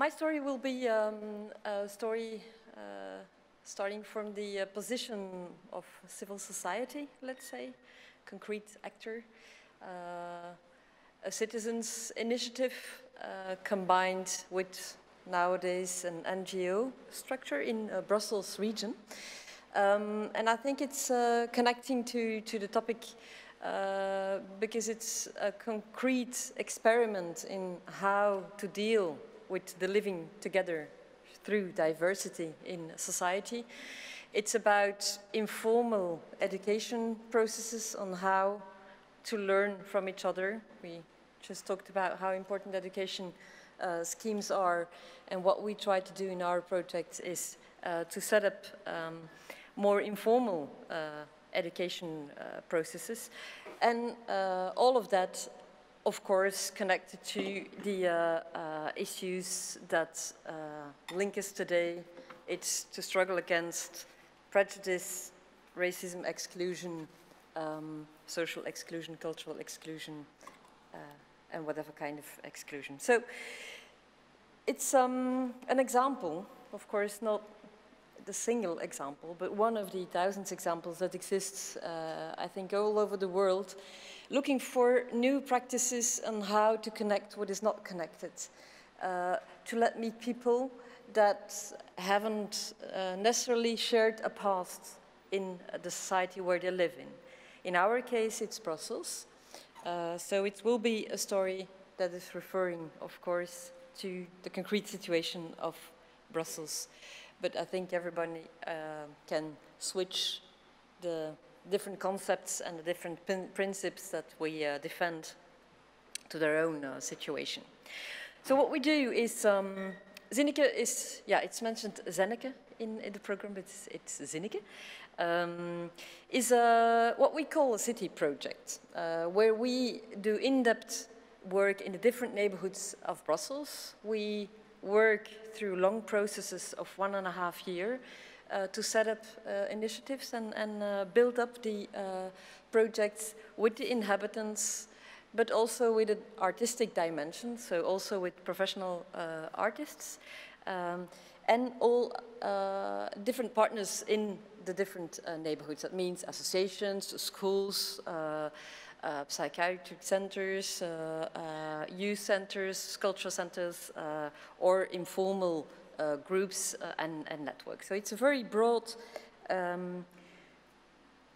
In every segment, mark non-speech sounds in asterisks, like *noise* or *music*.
My story will be um, a story uh, starting from the uh, position of civil society, let's say, concrete actor, uh, a citizens' initiative uh, combined with nowadays an NGO structure in uh, Brussels region. Um, and I think it's uh, connecting to, to the topic because it's a concrete experiment in how to deal with the living together through diversity in society. It's about informal education processes on how to learn from each other. We just talked about how important education uh, schemes are and what we try to do in our project is uh, to set up um, more informal uh, education uh, processes and uh, all of that of course connected to the uh, issues that link us today. It's to struggle against prejudice, racism, exclusion, um, social exclusion, cultural exclusion, uh, and whatever kind of exclusion. So it's um, an example, of course, not the single example, but one of the thousands examples that exists, uh, I think, all over the world, looking for new practices on how to connect what is not connected, uh, to let meet people that haven't uh, necessarily shared a past in the society where they live in. In our case, it's Brussels. Uh, so it will be a story that is referring, of course, to the concrete situation of Brussels. But I think everybody uh, can switch the different concepts and the different principles that we uh, defend to their own uh, situation. So what we do is, um, Zinneke is, yeah, it's mentioned Zenneke in, in the program, but it's, it's Zinneke um, is a, what we call a city project, uh, where we do in-depth work in the different neighborhoods of Brussels. We work through long processes of one and a half year to set up uh, initiatives and, and uh, build up the uh, projects with the inhabitants, but also with an artistic dimension, so also with professional uh, artists, um, and all different partners in the different uh, neighborhoods. That means associations, schools, uh, uh, psychiatric centers, uh, uh, youth centers, cultural centers, uh, or informal groups and, and, networks. So it's a very broad um,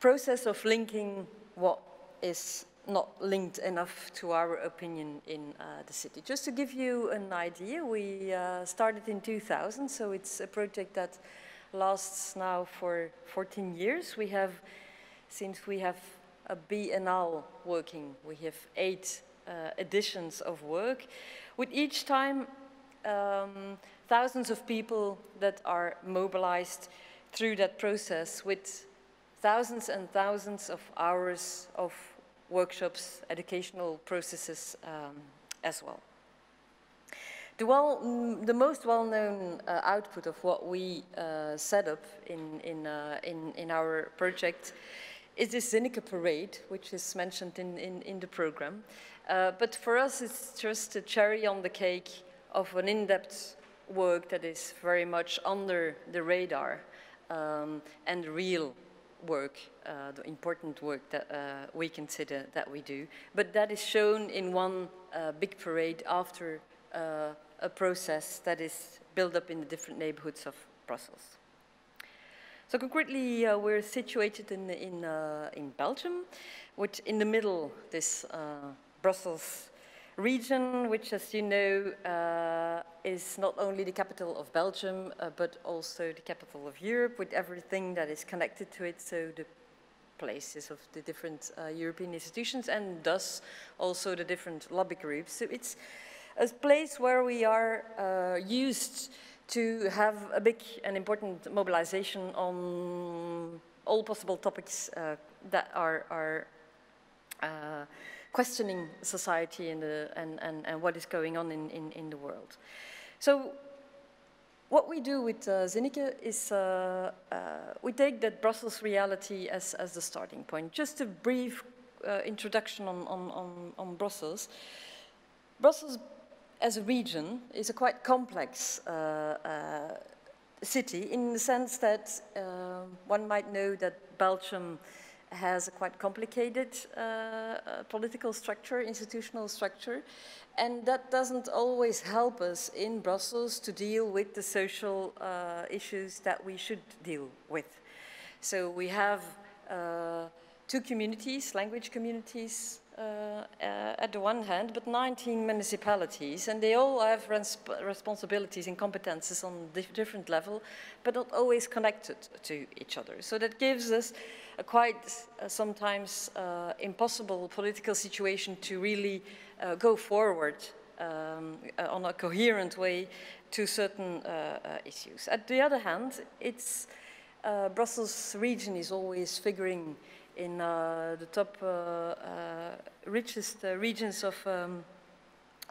process of linking what is not linked enough to our opinion in uh, the city. Just to give you an idea, we uh, started in 2000, so it's a project that lasts now for 14 years. We have, since we have a biennale working, we have eight uh, editions of work, with each time um, thousands of people that are mobilized through that process with thousands and thousands of hours of workshops, educational processes um, as well. The, well, mm, the most well-known uh, output of what we uh, set up in, in, uh, in, in, our project is this Zinneke parade, which is mentioned in, in, in the program. Uh, but for us, it's just a cherry on the cake of an in-depth work that is very much under the radar um, and real work, uh, the important work that uh, we consider that we do. But that is shown in one big parade after uh, a process that is built up in the different neighborhoods of Brussels. So concretely, uh, we're situated in, in, uh, in Belgium, which in the middle, this uh, Brussels region, which as you know, uh, is not only the capital of Belgium, uh, but also the capital of Europe with everything that is connected to it. So the places of the different uh, European institutions and thus also the different lobby groups. So it's a place where we are uh, used to have a big and important mobilization on all possible topics uh, that are, are uh, questioning society and, the, and, and, and, what is going on in, in, in, the world. So what we do with uh, Zinneke is uh, uh, we take that Brussels reality as, as the starting point. Just a brief uh, introduction on, on, on, on Brussels. Brussels as a region, is a quite complex uh, uh, city in the sense that uh, one might know that Belgium has a quite complicated uh, uh, political structure, institutional structure, and that doesn't always help us in Brussels to deal with the social uh, issues that we should deal with. So we have uh, two communities, language communities, uh, uh, at the one hand, but 19 municipalities, and they all have responsibilities and competences on dif different level, but not always connected to each other. So that gives us a quite uh, sometimes uh, impossible political situation to really uh, go forward um, uh, on a coherent way to certain issues. At the other hand, it's Brussels region is always figuring in uh, the top uh, uh, richest regions of, um,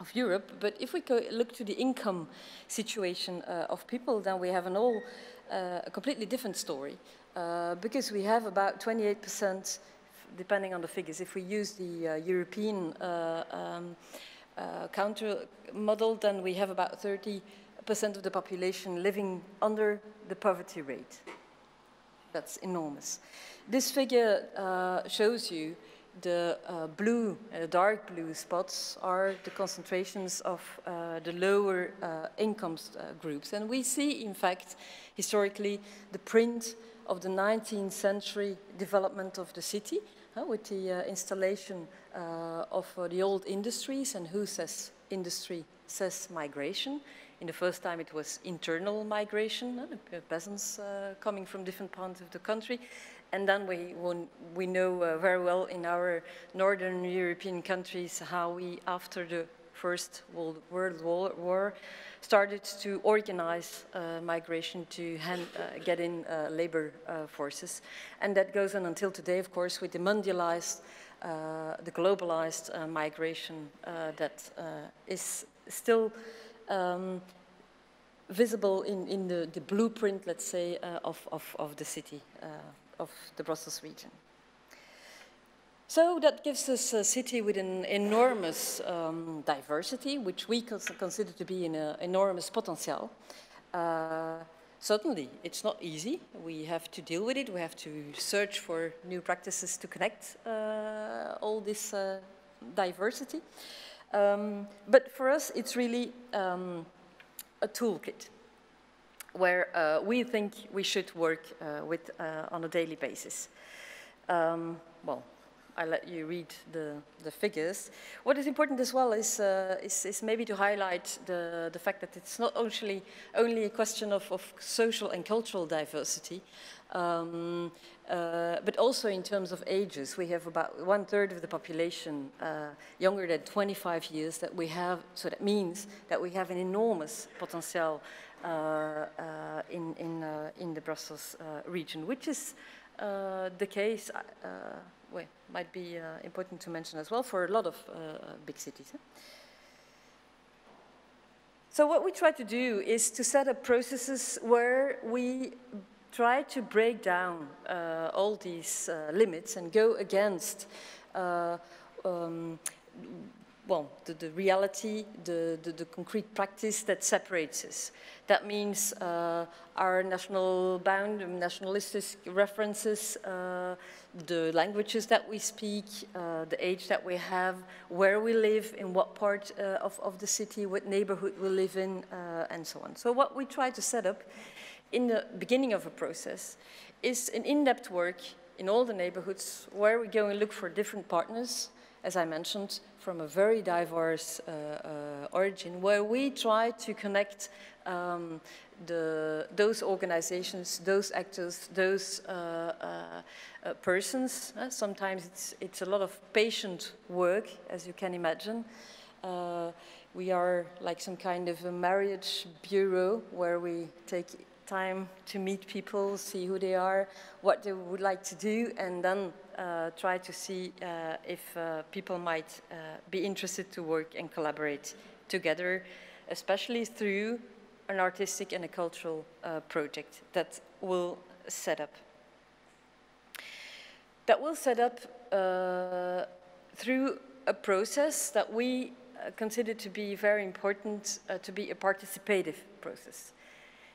of Europe. But if we look to the income situation of people, then we have an all a completely different story. because we have about 28%, depending on the figures, if we use the European um, uh, counter model, then we have about 30% of the population living under the poverty rate. That's enormous. This figure uh, shows you the uh, blue, uh, dark blue spots are the concentrations of uh, the lower uh, income uh, groups. And we see, in fact, historically, the print of the 19th century development of the city with the installation of the old industries and who says industry says migration. In the first time it was internal migration, uh, peasants uh, coming from different parts of the country. And then we, we know uh, very well in our northern European countries how we, after the First World, World War, started to organize uh, migration to hand, uh, get in uh, labor uh, forces. And that goes on until today, of course, with the mondialized, uh, the globalized migration that is still um, visible in, in the, the, blueprint, let's say, of, of, of the city of the Brussels region. So that gives us a city with an enormous um, diversity, which we consider to be an enormous potential. Uh, certainly, it's not easy. We have to deal with it. We have to search for new practices to connect uh, all this uh, diversity. Um, but for us, it's really um, a toolkit where uh, we think we should work uh, with uh, on a daily basis. Um, well, I let you read the, the figures. What is important as well is, uh, is, is, maybe to highlight the, the fact that it's not only, only a question of, of social and cultural diversity, um, uh, but also in terms of ages. We have about one third of the population uh, younger than 25 years that we have, so that means that we have an enormous potential in, in, uh, in the Brussels region, which is the case, well, might be important to mention as well for a lot of big cities. So what we try to do is to set up processes where we try to break down uh, all these uh, limits and go against uh, um, well, the, the reality, the, the, the, concrete practice that separates us. That means uh, our national bound, nationalistic references, uh, the languages that we speak, uh, the age that we have, where we live, in what part uh, of, of the city, what neighborhood we live in, uh, and so on. So what we try to set up in the beginning of a process is an in-depth work in all the neighborhoods where we go and look for different partners, as I mentioned, from a very diverse uh, uh, origin, where we try to connect um, the, those organizations, those actors, those uh, uh, uh persons. sometimes it's, it's a lot of patient work, as you can imagine. we are like some kind of a marriage bureau where we take time to meet people, see who they are, what they would like to do, and then uh, try to see uh, if uh, people might uh, be interested to work and collaborate together, especially through an artistic and a cultural uh, project that will set up. That will set up uh, through a process that we consider to be very important to be a participative process.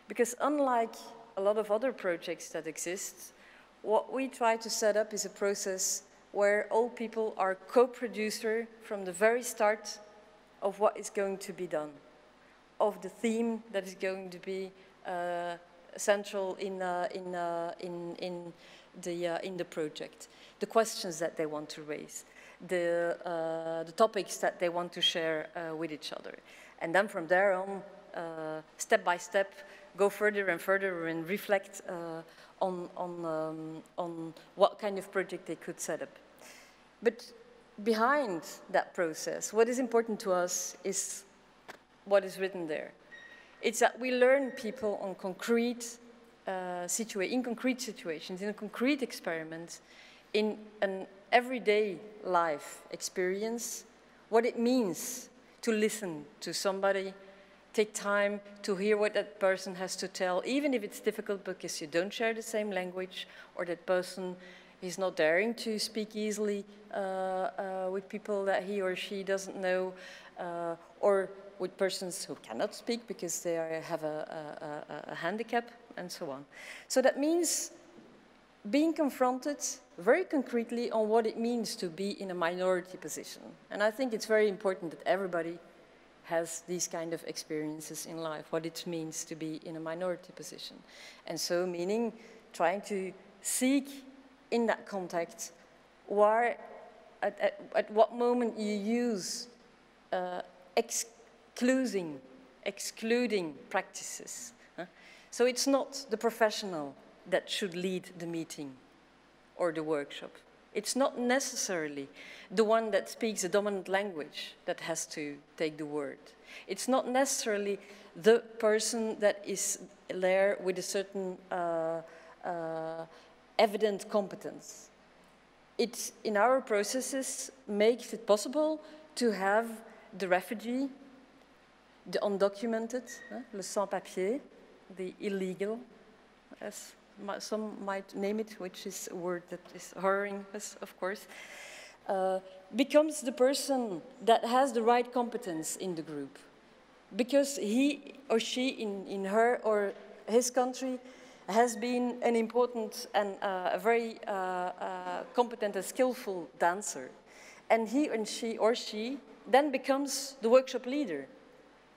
Because unlike a lot of other projects that exist, what we try to set up is a process where all people are co-producer from the very start of what is going to be done, of the theme that is going to be uh, central in, uh, in, uh, in, in, the, uh, in the project, the questions that they want to raise, the, uh, the topics that they want to share uh, with each other. And then from there on, step by step, go further and further and reflect on, on, um, on what kind of project they could set up. But behind that process, what is important to us is what is written there. It's that we learn people on concrete uh, in concrete situations, in a concrete experiment, in an everyday life experience, what it means to listen to somebody take time to hear what that person has to tell, even if it's difficult because you don't share the same language or that person is not daring to speak easily uh, uh, with people that he or she doesn't know, uh, or with persons who cannot speak because they are, have a, a, a handicap and so on. So that means being confronted very concretely on what it means to be in a minority position. And I think it's very important that everybody has these kind of experiences in life, what it means to be in a minority position. And so meaning trying to seek in that context why, at, at, at what moment you use uh, excluding, excluding practices. Huh? So it's not the professional that should lead the meeting or the workshop. It's not necessarily the one that speaks a dominant language that has to take the word. It's not necessarily the person that is there with a certain uh, uh, evident competence. It, in our processes, makes it possible to have the refugee, the undocumented, le sans-papier, the illegal, as some might name it, which is a word that is horroring us, of course, uh, becomes the person that has the right competence in the group. Because he or she in, in her or his country has been an important and uh, a very uh, uh competent and skillful dancer. And he and she or she then becomes the workshop leader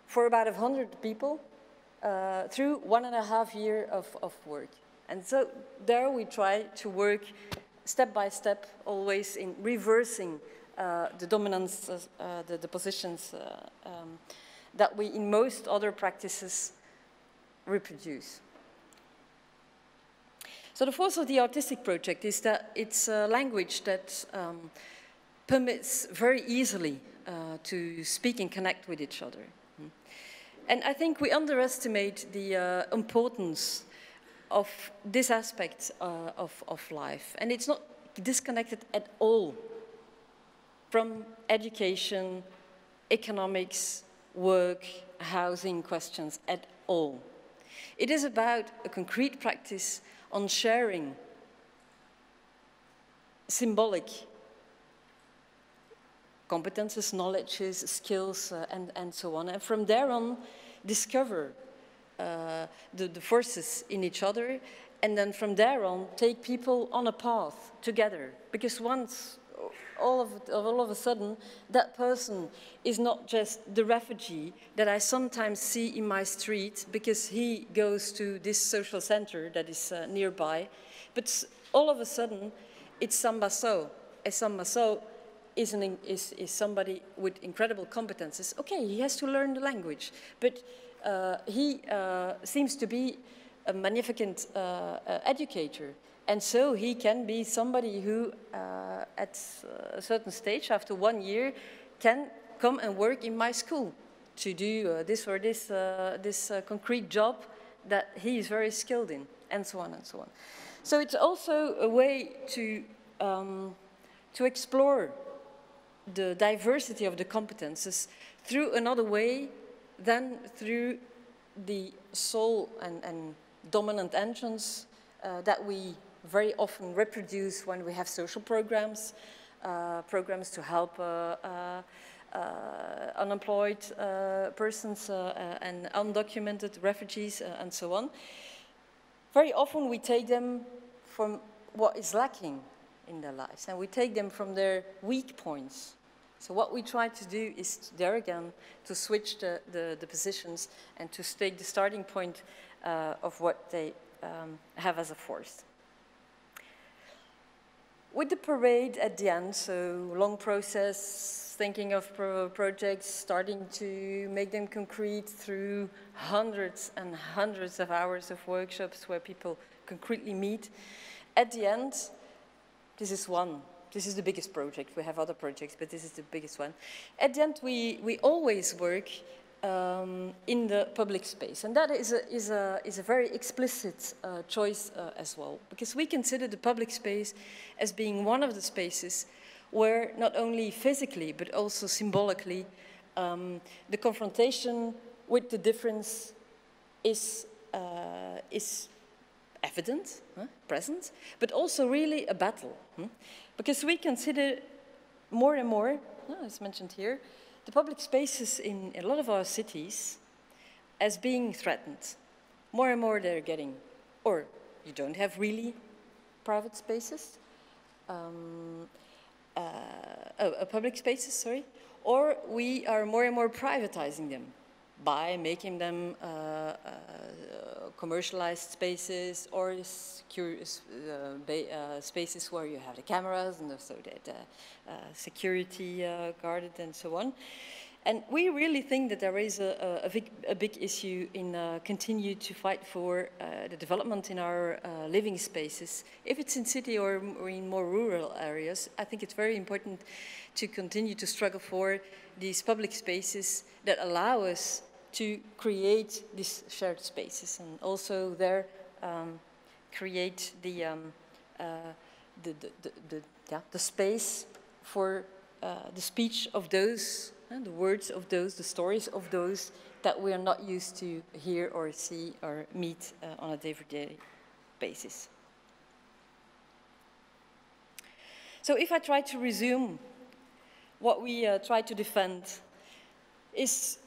for about 100 people uh, through one and a half year of, of work. And so there we try to work step by step, always in reversing uh, the dominance, uh, the, the, positions uh, um, that we in most other practices reproduce. So the force of the artistic project is that it's a language that um, permits very easily uh, to speak and connect with each other. And I think we underestimate the uh, importance of this aspect uh, of, of life. And it's not disconnected at all from education, economics, work, housing questions at all. It is about a concrete practice on sharing symbolic competences, knowledges, skills, uh, and, and so on. And from there on, discover the, the forces in each other, and then from there on, take people on a path together. Because once, all of, all of a sudden, that person is not just the refugee that I sometimes see in my street because he goes to this social center that is uh, nearby, but all of a sudden, it's Sambaso. A Sambaso is, an, is, is somebody with incredible competences. Okay, he has to learn the language, but uh, he uh, seems to be a magnificent uh, uh, educator. And so he can be somebody who, uh, at a certain stage, after one year, can come and work in my school to do this or this, this concrete job that he is very skilled in, and so on and so on. So it's also a way to, um, to explore the diversity of the competences through another way than through the sole and, and dominant entrance uh, that we very often reproduce when we have social programs, uh, programs to help uh, uh, uh, unemployed uh, persons and undocumented refugees and so on. Very often we take them from what is lacking in their lives and we take them from their weak points. So what we try to do is there again to switch the, the, the positions and to take the starting point uh, of what they um, have as a force. With the parade at the end, so long process, thinking of pro projects, starting to make them concrete through hundreds and hundreds of hours of workshops where people concretely meet. At the end, this is one. This is the biggest project. We have other projects, but this is the biggest one. At the end, we, we always work um, in the public space. And that is a, is a, is a very explicit uh, choice uh, as well, because we consider the public space as being one of the spaces where not only physically, but also symbolically, um, the confrontation with the difference is, uh, is evident, huh, present, but also really a battle. Hmm? Because we consider more and more, as mentioned here, the public spaces in a lot of our cities as being threatened. More and more they're getting, or you don't have really private spaces, um, uh, uh, public spaces, sorry, or we are more and more privatizing them by making them uh, uh commercialized spaces or uh, spaces where you have the cameras and so that security guarded and so on. And we really think that there is a, a, big, a big, issue in uh, continue to fight for uh, the development in our uh, living spaces. If it's in city or, or, in more rural areas, I think it's very important to continue to struggle for these public spaces that allow us to create these shared spaces and also there um, create the, um, uh, the, the, the, the, yeah, the space for uh, the speech of those, uh, the words of those, the stories of those that we are not used to hear or see or meet uh, on a day-to-day -day basis. So if I try to resume what we uh, try to defend is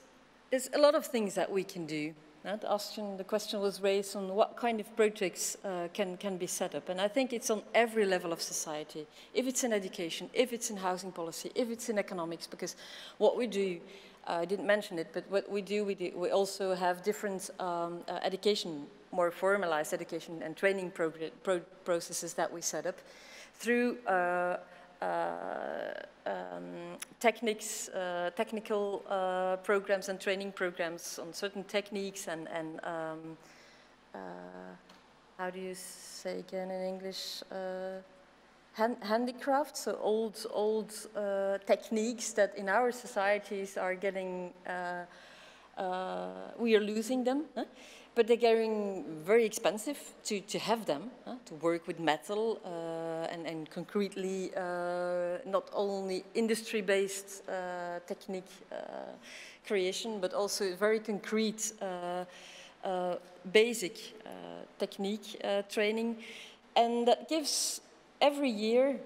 there's a lot of things that we can do. The, question was raised on what kind of projects uh, can, can be set up. And I think it's on every level of society. If it's in education, if it's in housing policy, if it's in economics, because what we do, uh, I didn't mention it, but what we do, we, do, we also have different um, uh, education, more formalized education and training pro processes that we set up through uh, um, techniques, uh, technical uh, programs and training programs on certain techniques and, and um, how do you say again in English? Hand, handicraft, so old, old uh, techniques that in our societies are getting, uh, uh, we are losing them. Huh? But they're getting very expensive to, to have them, uh, to work with metal uh, and, and concretely uh, not only industry-based uh, technique uh, creation, but also very concrete uh, basic technique training. And that gives every year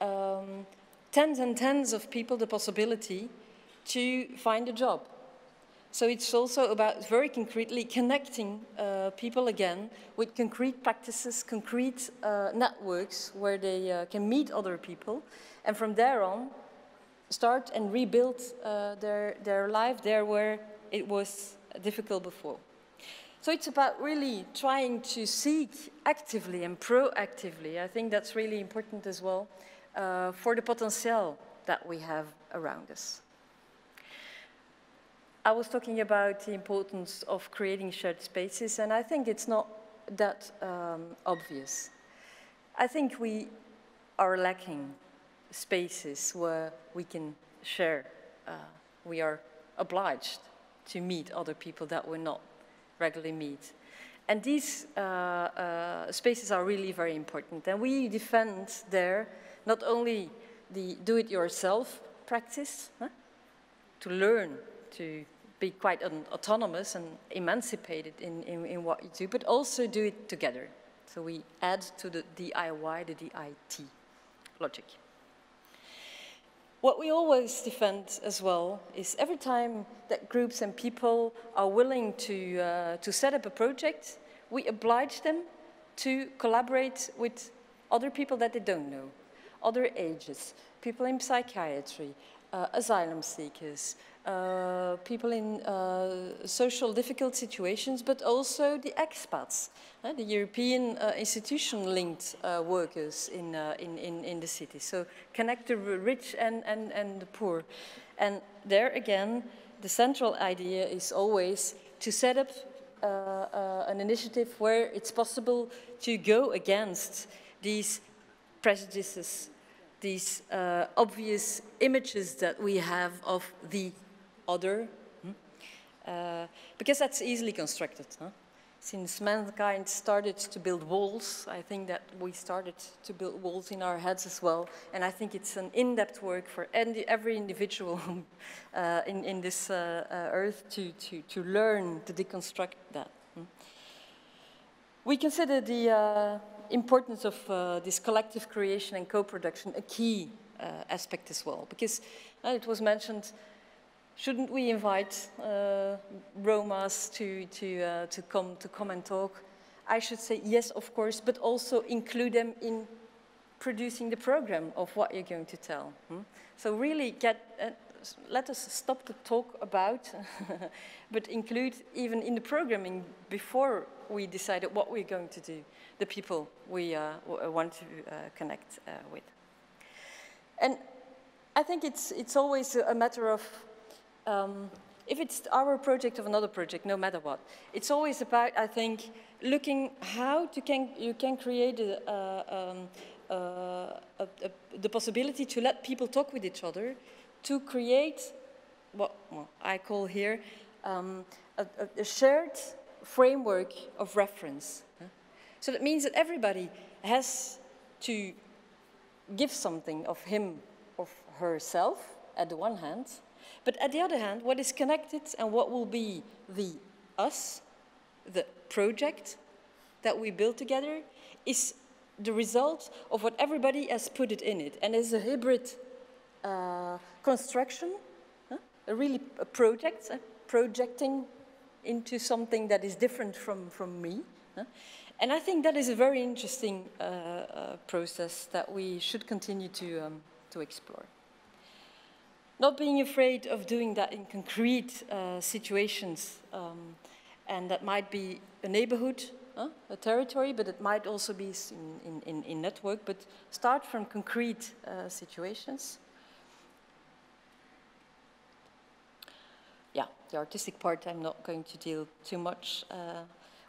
um, tens and tens of people the possibility to find a job. So it's also about very concretely connecting uh, people again with concrete practices, concrete uh, networks where they uh, can meet other people. And from there on, start and rebuild uh, their, their life there where it was difficult before. So it's about really trying to seek actively and proactively. I think that's really important as well uh, for the potential that we have around us. I was talking about the importance of creating shared spaces, and I think it's not that um, obvious. I think we are lacking spaces where we can share. Uh, we are obliged to meet other people that we not regularly meet. And these uh, uh, spaces are really very important. And we defend there not only the do-it-yourself practice, huh, to learn to be quite autonomous and emancipated in, in, in, what you do, but also do it together. So we add to the DIY the DIT logic. What we always defend as well is every time that groups and people are willing to, uh, to set up a project, we oblige them to collaborate with other people that they don't know, other ages, people in psychiatry, asylum seekers, uh, people in uh, social difficult situations, but also the expats, uh, the European uh, institution-linked uh, workers in, in, in, in, the city. So connect the rich and, and, and the poor. And there again, the central idea is always to set up an initiative where it's possible to go against these prejudices, these uh, obvious images that we have of the other, hmm? uh, because that's easily constructed. Huh? Since mankind started to build walls, I think that we started to build walls in our heads as well. And I think it's an in-depth work for every individual *laughs* uh, in, in this uh, uh, earth to, to, to learn to deconstruct that. Hmm? We consider the uh, importance of uh, this collective creation and co-production a key uh, aspect as well, because it was mentioned Shouldn't we invite uh, Romas to, to, uh, to, come, to come and talk? I should say yes, of course, but also include them in producing the program of what you're going to tell. Hmm? So really get, uh, let us stop to talk about, *laughs* but include even in the programming before we decided what we're going to do, the people we uh, want to uh, connect uh, with. And I think it's, it's always a matter of um, if it's our project or another project, no matter what, it's always about, I think, looking how to can, you can create a, um, a, a, the possibility to let people talk with each other, to create what I call here um, a, shared framework of reference. So that means that everybody has to give something of him, of herself, at the one hand, but at the other hand, what is connected and what will be the us, the project that we build together, is the result of what everybody has put it in it. And is a hybrid uh, construction, really a project, uh, projecting into something that is different from, from me. And I think that is a very interesting uh, uh process that we should continue to, um, to explore. Not being afraid of doing that in concrete uh, situations, um, and that might be a neighborhood, a territory, but it might also be in, in, in network, but start from concrete uh, situations. Yeah, the artistic part, I'm not going to deal too much uh,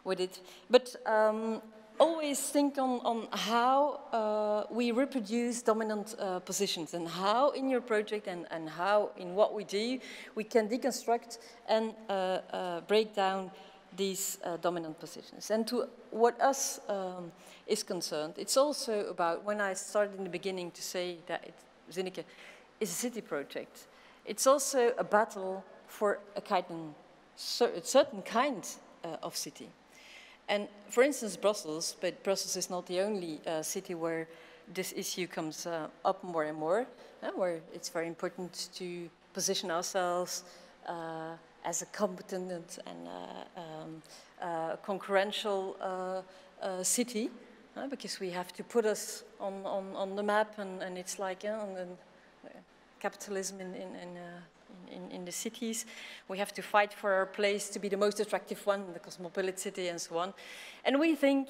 with it. But um, always think on, on how uh, we reproduce dominant uh, positions and how in your project and, and how in what we do we can deconstruct and uh, uh break down these uh, dominant positions. And to what us um, is concerned, it's also about when I started in the beginning to say that it, is a city project, it's also a battle for a, certain kind uh, of city. And for instance, Brussels, but Brussels is not the only uh, city where this issue comes uh, up more and more, uh, where it's very important to position ourselves uh, as a competent and uh, um, concurrential city, because we have to put us on, on, on the map, and, and it's like capitalism in, in, in in, in the cities. We have to fight for our place to be the most attractive one, the cosmopolitan city and so on. And we think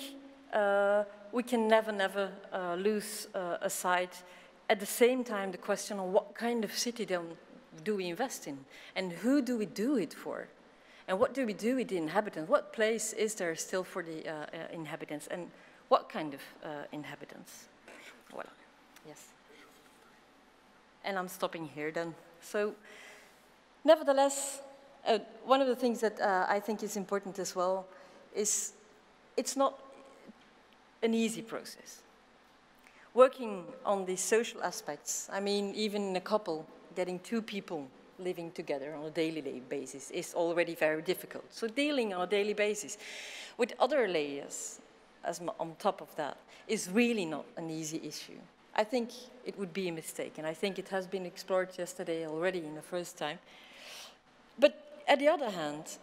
uh, we can never, never uh, lose uh, aside at the same time the question of what kind of city do we invest in and who do we do it for? And what do we do with the inhabitants? What place is there still for the uh, uh, inhabitants and what kind of uh, inhabitants? Voilà. Yes. And I'm stopping here then. So Nevertheless, uh, one of the things that uh, I think is important as well is it's not an easy process. Working on these social aspects, I mean, even in a couple, getting two people living together on a daily basis is already very difficult. So dealing on a daily basis with other layers as on top of that is really not an easy issue. I think it would be a mistake, and I think it has been explored yesterday already in the first time. At the other hand,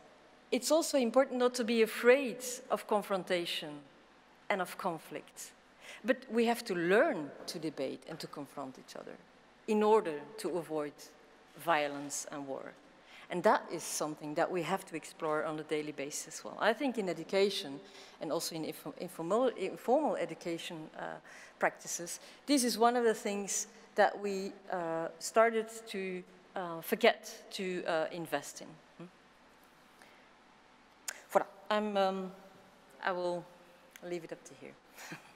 it's also important not to be afraid of confrontation and of conflict. But we have to learn to debate and to confront each other in order to avoid violence and war. And that is something that we have to explore on a daily basis as well. I think in education and also in informal, informal education uh, practices, this is one of the things that we uh, started to uh, forget to uh, invest in. I'm, um, I will leave it up to here. *laughs*